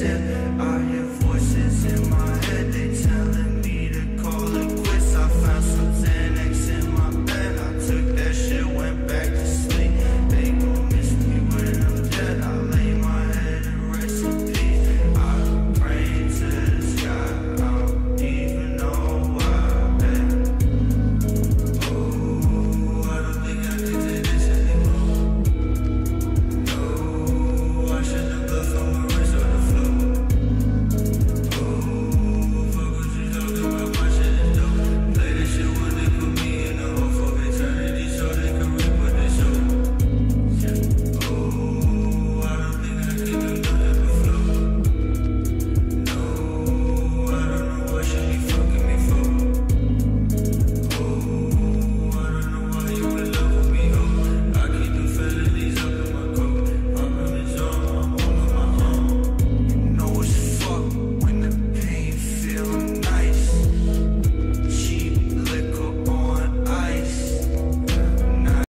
myself.